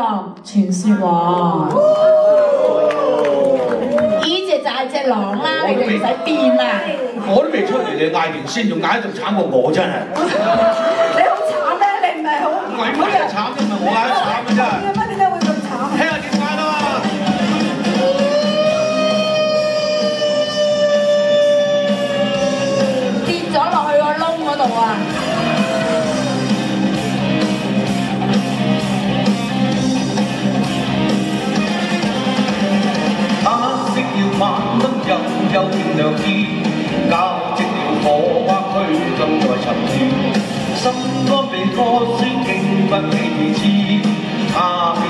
狼傳說喎。呢隻就係隻狼啦，你哋唔使變啦。我都未出嚟，你嗌完先，仲嗌得仲慘過我真係。你好慘咩？你唔係好鬼乜嘢慘啫？唔係我嗌得慘嘅真係。乜點解會咁慘？聽下點解啦嘛。跌咗落去個窿嗰度啊！心肝被破碎竟不起面